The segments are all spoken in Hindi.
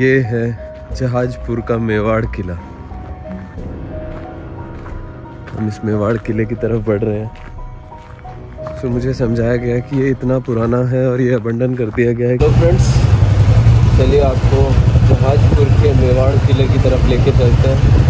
ये है जहाजपुर का मेवाड़ किला। हम इस मेवाड़ किले की तरफ़ बढ़ रहे हैं। तो मुझे समझाया गया कि ये इतना पुराना है और ये अबंडन कर दिया गया है। तो फ्रेंड्स चलिए आपको जहाजपुर के मेवाड़ किले की तरफ़ लेके चलते हैं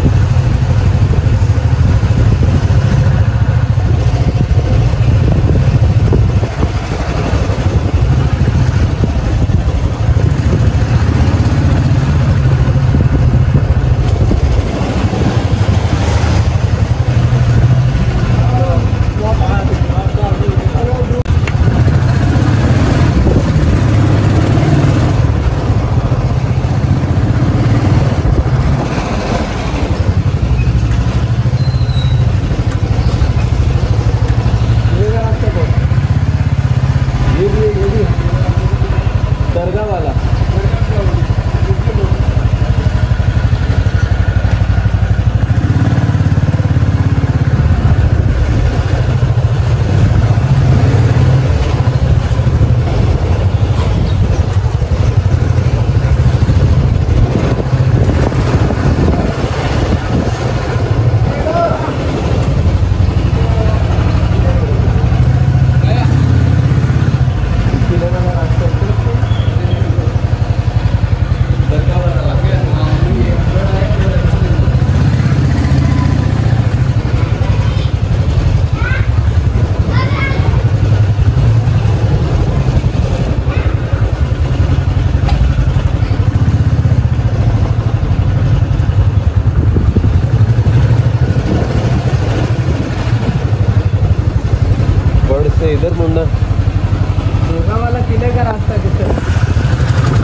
दरगाह वाला बड़ से इधर मुड़ना दरगाह वाला किले का रास्ता किधर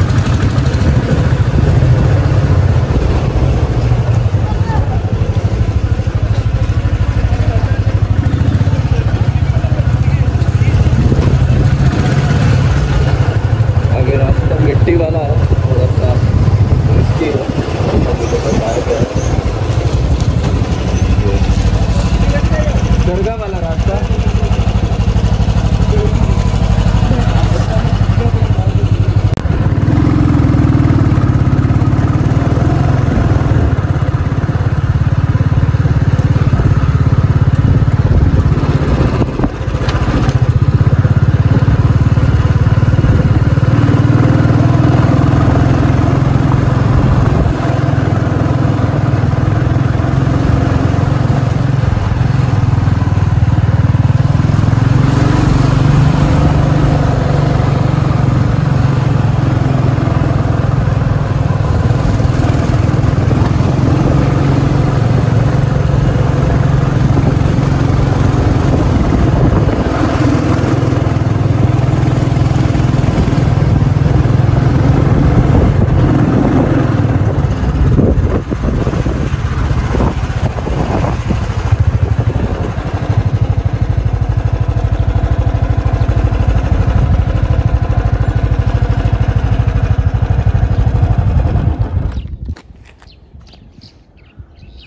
आगे रास्ता मिट्टी वाला है थोड़ा सा रिस्की है मुझे बताया गया है। ये दरगाह वाला रास्ता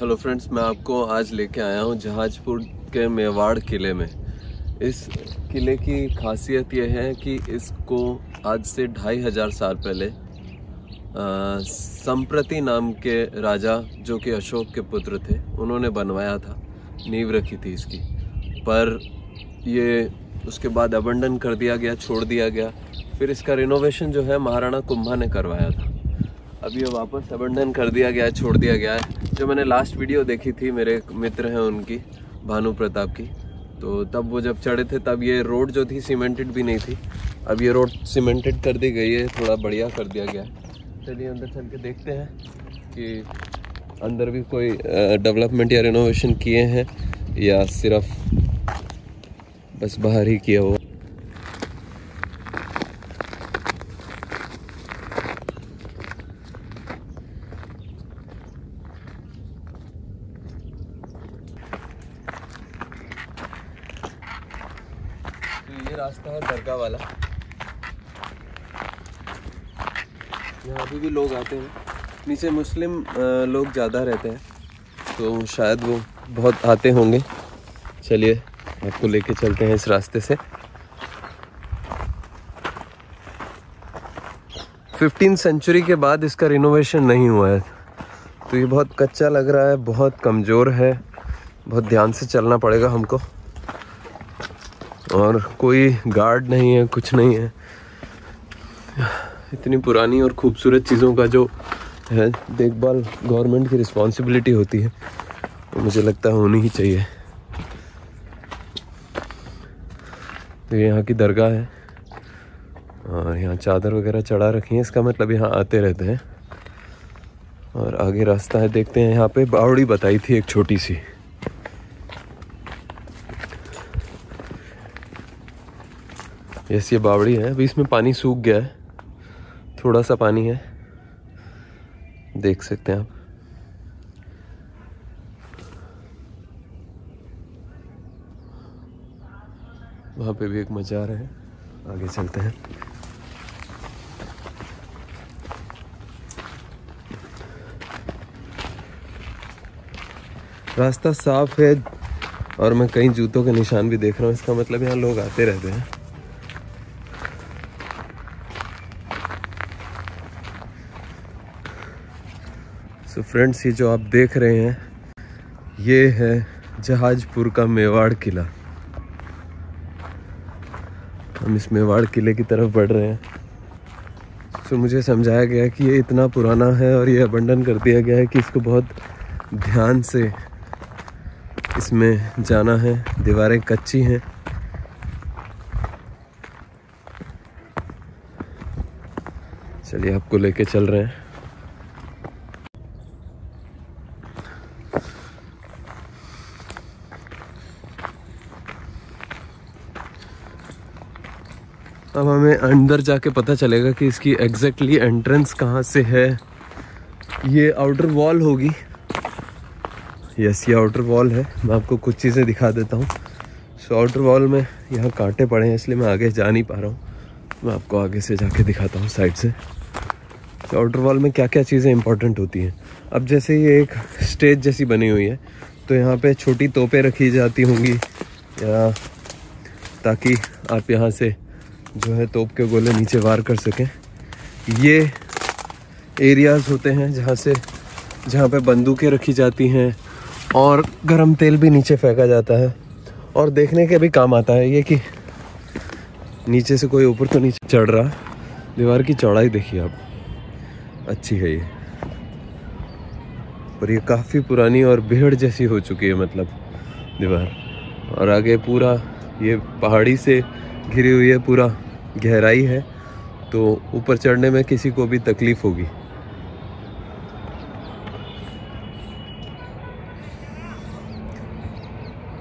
हेलो फ्रेंड्स मैं आपको आज लेके आया हूँ जहाजपुर के मेवाड़ किले में। इस किले की खासियत यह है कि इसको आज से ढाई हज़ार साल पहले संप्रति नाम के राजा, जो कि अशोक के पुत्र थे, उन्होंने बनवाया था, नींव रखी थी इसकी। पर ये उसके बाद अबंडन कर दिया गया, छोड़ दिया गया। फिर इसका रिनोवेशन जो है, महाराणा कुंभा ने करवाया था। अब ये वापस अबंडन कर दिया गया है, छोड़ दिया गया है। जो मैंने लास्ट वीडियो देखी थी, मेरे मित्र हैं उनकी, भानु प्रताप की तो तब वो जब चढ़े थे, तब ये रोड जो थी सीमेंटेड भी नहीं थी। अब ये रोड सीमेंटेड कर दी गई है, थोड़ा बढ़िया कर दिया गया है। चलिए अंदर चल के देखते हैं कि अंदर भी कोई डेवलपमेंट या रिनोवेशन किए हैं, या सिर्फ़ बस बाहर ही किया हुआ तो ये रास्ता है दरगाह वाला। यहाँ अभी भी लोग आते हैं। नीचे मुस्लिम लोग ज़्यादा रहते हैं। तो शायद वो बहुत आते होंगे। चलिए, आपको लेके चलते हैं इस रास्ते से। फिफ्टीन सेंचुरी के बाद इसका रिनोवेशन नहीं हुआ है। तो ये बहुत कच्चा लग रहा है, बहुत कमज़ोर है। बहुत ध्यान से चलना पड़ेगा हमको। और कोई गार्ड नहीं है, कुछ नहीं है। इतनी पुरानी और खूबसूरत चीज़ों का जो है, देखभाल गवर्नमेंट की रिस्पॉन्सिबिलिटी होती है तो मुझे लगता है होनी ही चाहिए। तो यहाँ की दरगाह है। और यहाँ चादर वगैरह चढ़ा रखी है, इसका मतलब यहाँ आते रहते हैं। और आगे रास्ता है, देखते हैं, यहाँ पे बावड़ी बताई थी एक छोटी सी। यस ये बावड़ी है। अभी इसमें पानी सूख गया है। थोड़ा सा पानी है। देख सकते हैं आप। वहाँ पे भी एक मजार है। आगे चलते हैं। रास्ता साफ़ है और मैं कई जूतों के निशान भी देख रहा हूँ। इसका मतलब यहाँ लोग आते रहते हैं। So फ्रेंड्स ये जो आप देख रहे हैं, ये है जहाजपुर का मेवाड़ किला। हम इस मेवाड़ किले की तरफ़ बढ़ रहे हैं। तो मुझे समझाया गया कि ये इतना पुराना है और ये अबंडन कर दिया गया है कि इसको बहुत ध्यान से इसमें जाना है। दीवारें कच्ची हैं। चलिए, आपको लेके चल रहे हैं। अब हमें अंदर जाके पता चलेगा कि इसकी एग्जैक्टली एंट्रेंस कहाँ से है। ये आउटर वॉल होगी। यस ये आउटर वॉल है। मैं आपको कुछ चीज़ें दिखा देता हूँ। सो आउटर वॉल में यहाँ कांटे पड़े हैं, इसलिए मैं आगे जा नहीं पा रहा हूँ। मैं आपको आगे से जाके दिखाता हूँ साइड से। तो आउटर वॉल में क्या क्या चीज़ें इंपॉर्टेंट होती हैं? अब जैसे ये एक स्टेज जैसी बनी हुई है तो यहाँ पे छोटी तोपें रखी जाती होंगी, या ताकि आप यहाँ से जो है तोप के गोले नीचे वार कर सकें। ये एरियाज़ होते हैं जहाँ से, जहाँ पे बंदूकें रखी जाती हैं और गरम तेल भी नीचे फेंका जाता है। और देखने के भी काम आता है ये कि नीचे से कोई ऊपर तो नीचे चढ़ रहा। दीवार की चौड़ाई देखिए आप। अच्छी है ये। और ये काफ़ी पुरानी और भीड़ जैसी हो चुकी है मतलब दीवार। और आगे पूरा ये पहाड़ी से घिरी हुई है पूरा गहराई है तो ऊपर चढ़ने में किसी को भी तकलीफ़ होगी।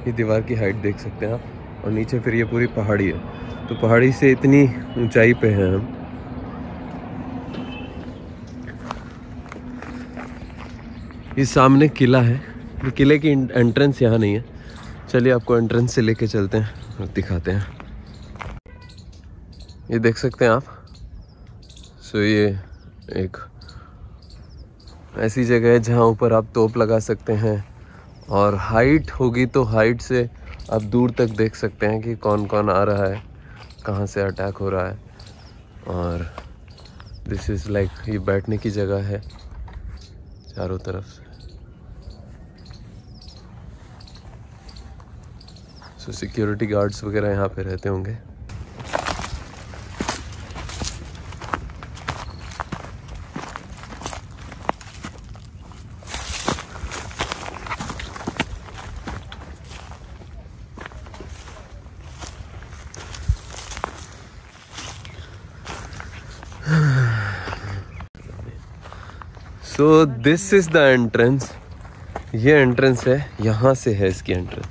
ये दीवार की हाइट देख सकते हैं आप, और नीचे फिर ये पूरी पहाड़ी है। तो पहाड़ी से इतनी ऊंचाई पे हैं हम। ये सामने किला है किले की एंट्रेंस यहाँ नहीं है। चलिए आपको एंट्रेंस से लेके चलते हैं और दिखाते हैं। ये देख सकते हैं आप। सो ये एक ऐसी जगह है जहाँ ऊपर आप तोप लगा सकते हैं। और हाइट होगी तो हाइट से आप दूर तक देख सकते हैं कि कौन कौन आ रहा है, कहाँ से अटैक हो रहा है। और दिस इज़ लाइक ये बैठने की जगह है, चारों तरफ़ से। सो सिक्योरिटी गार्ड्स वगैरह यहाँ पे रहते होंगे। So this is the entrance ये एंट्रेंस है, यहाँ से है इसकी एंट्रेंस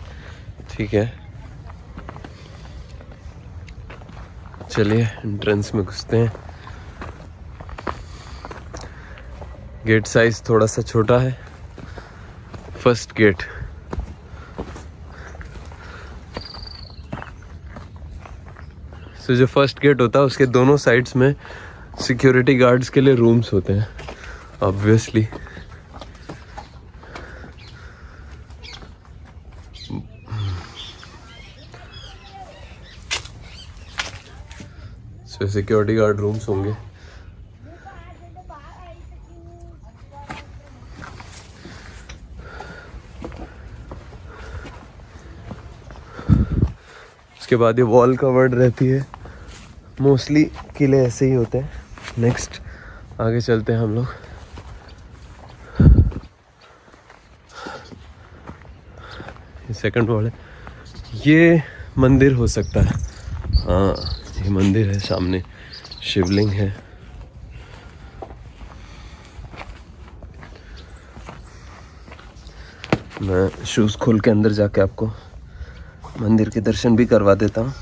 ठीक है? चलिए एंट्रेंस में घुसते हैं. गेट साइज़ थोड़ा सा छोटा है. फ़र्स्ट गेट सो जो फ़र्स्ट गेट होता है, उसके दोनों साइड्स में सिक्योरिटी गार्ड्स के लिए रूम्स होते हैं. obviously. So security guard rooms होंगे उसके बाद ये वॉल कवर्ड रहती है. मोस्टली किले ऐसे ही होते हैं. नेक्स्ट आगे चलते हैं हम लोग. सेकंड वॉल ये मंदिर हो सकता है। हाँ ये मंदिर है सामने। शिवलिंग है। मैं शूज़ खोल के अंदर जाके आपको मंदिर के दर्शन भी करवा देता हूँ।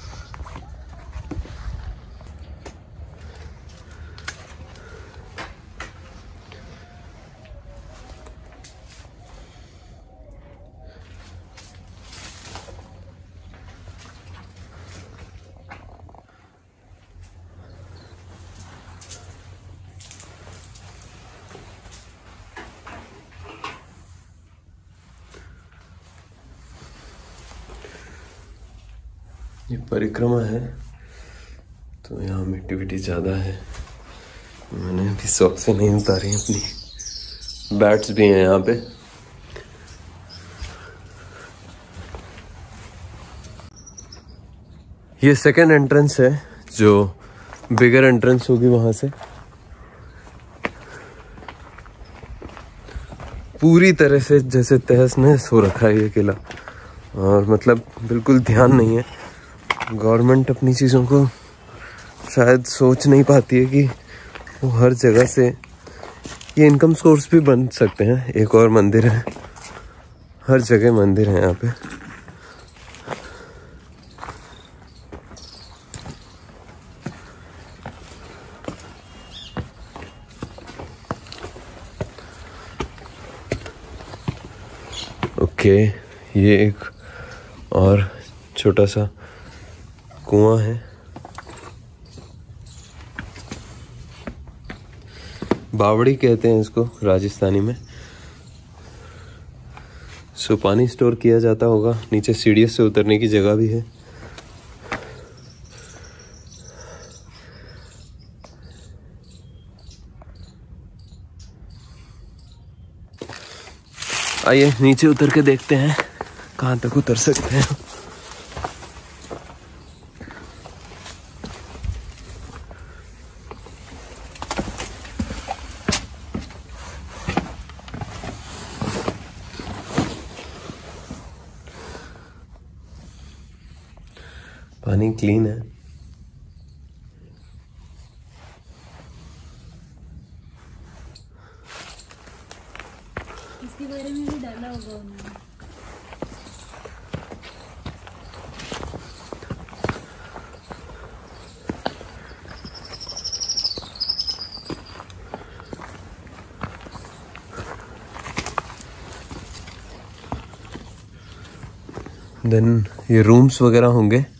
ये परिक्रमा है तो यहाँ मिट्टी विट्टी ज़्यादा है। मैंने अभी शौक से नहीं उतारी अपनी। बैट्स भी हैं यहाँ पे। ये सेकेंड एंट्रेंस है, जो बिगर एंट्रेंस होगी वहाँ से। पूरी तरह से जैसे तहस नहस हो रखा है ये किला। और मतलब बिल्कुल ध्यान नहीं है। गवर्नमेंट अपनी चीज़ों को शायद सोच नहीं पाती है कि वो हर जगह से ये इनकम सोर्स भी बन सकते हैं। एक और मंदिर है। हर जगह मंदिर है यहाँ पे। ओके, ये एक और छोटा सा कुआँ है। बावड़ी कहते हैं इसको राजस्थानी में। सो पानी स्टोर किया जाता होगा। नीचे सीढ़ी से उतरने की जगह भी है। आइए, नीचे उतर के देखते हैं कहाँ तक उतर सकते हैं। पानी क्लीन है। इसके बारे में भी डाला होगा उन्होंने। देन ये रूम्स वगैरह होंगे।